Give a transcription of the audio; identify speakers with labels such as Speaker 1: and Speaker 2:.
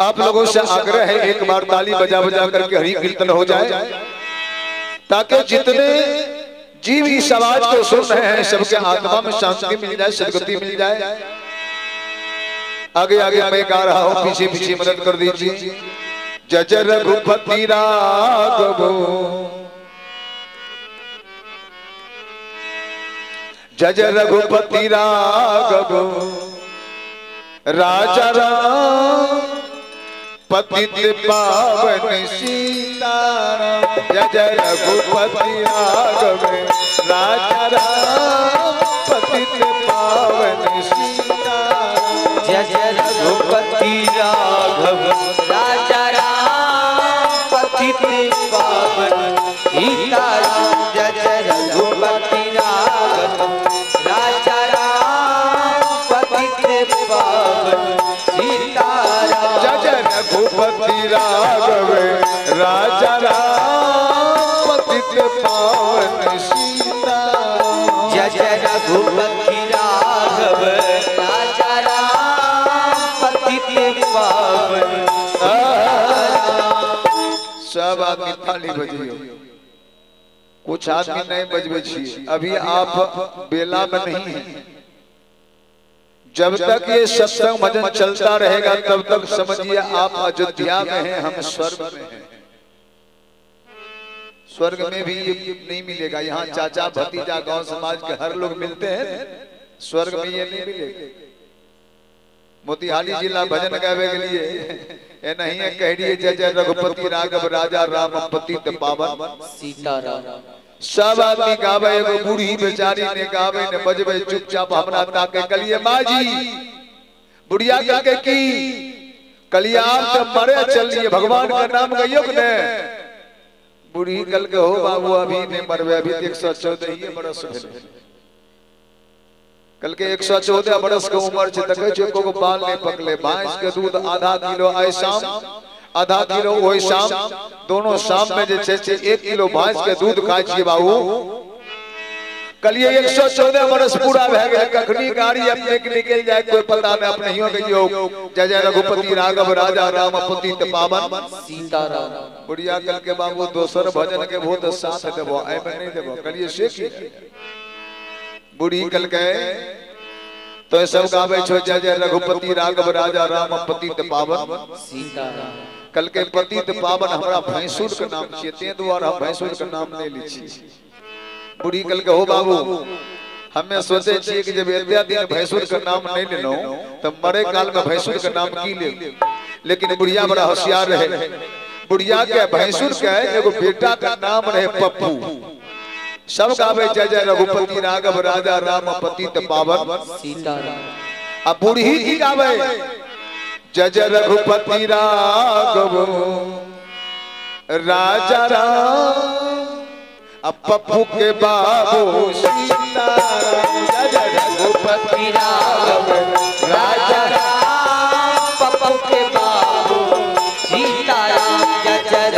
Speaker 1: आप लोगों से आग्रह है एक बार ताली बजा बजा करके हरि कीर्तन हो जाए। ताकि जितने जीव इस आवाज़ को सुन रहे हैं सबके आत्मा में शांति मिल जाए सदगति मिल जाए। आगे आगे मैं गा रहा हूँ पीछे पीछे मदद कर दीजिए। जज रघुपति राघव। जज रघुपति राघव। राजा राम पतित पावन सीताराम जज रघुपति राघव राजा राम पतित पावन सीताराम
Speaker 2: जय जय रघुपति राघव राजा राम पतित पावन राघव राजा राम पतित पावन सीताराम जय जय रघुपति राघव राजा राम पतित पावन
Speaker 1: सब आदमी थाली बजियो। कुछ आदमी नहीं बजबे छी अभी आप बेला में नहीं हैं। जब तक ये सत्संग भजन चलता रहेगा तब तक समझिए आप अयोध्या में हैं हम स्वर्ग में हैं। स्वर्ग में भी ये नहीं मिलेगा यहाँ चाचा भतीजा गाँव समाज के हर लोग मिलते हैं स्वर्ग में ये नहीं मिलेगा। मोतिहारी जिला भजन गावे के लिए ये नहीं है कह रही जय जय रघुपति राघव राजा राम पति पावन
Speaker 2: सीताराम।
Speaker 1: सब आदमी गावे एगो बूढ़ी बेचारी ने गावे ने बजबे चुपचाप हमरा ताके कलिए, माजी, बुढ़िया काके की? कलिया आप तो मरे चलिए भगवान का नाम के ने? बूढ़ी कल के हो बाबू, अभी ने मरवे अभी एक सौ चौदह बरस कल के एक सौ चौदह बरस के उम्र को बाल नहीं पकले भैंस के दूध आधा किलो आय शाम आधा किलो वही शाम दोनों शाम में जे छै एक किलो भैंस के दूध खाय छियै बाबू। कलिए एक सौ चौदह बरस पूरा भए गेल कखनी गाड़ी अपने के निकल जाए कोई पता नहीं अपने हियो कहियो जय जय रघुपति राघव राजा राम पतित पावन।
Speaker 2: सीताराम।
Speaker 1: बुढ़िया कल के बाबू दोसर भजन के बहुत साथ देबो आई में नहीं देबो। कलिए से की बूढ़ी कल के तो सब गावे छो जय जय रघुपति राघव राजा राम पतित पावन।
Speaker 2: सीताराम।
Speaker 1: कल के पतित पावन हमरा भैंसुर के नाम छियै ते द्वारा भैंसुर के नाम नहीं ली छी। बूढ़ी कल के हो बाबू हमें सोचे छियै कि जब एते दिन भैंसुर के नाम नहीं लेनो तो मरे काल में भैंसुर के नाम की ले लेकिन बुढ़िया बड़ा होशियार रहे। बुढ़िया के भैंसुर के एगो बेटा का नाम रहे पप्पू। सब गावे जय जय रघुपति राघव राजा राम पतित पावन।
Speaker 2: सीताराम
Speaker 1: अब बूढ़ी की गावे जय रघुपति राघव। राजा राम पप्पू के बाबू सीताराम जय रघुपति राघव, राजा
Speaker 2: राम पप्पू के बाबू सीताराम जय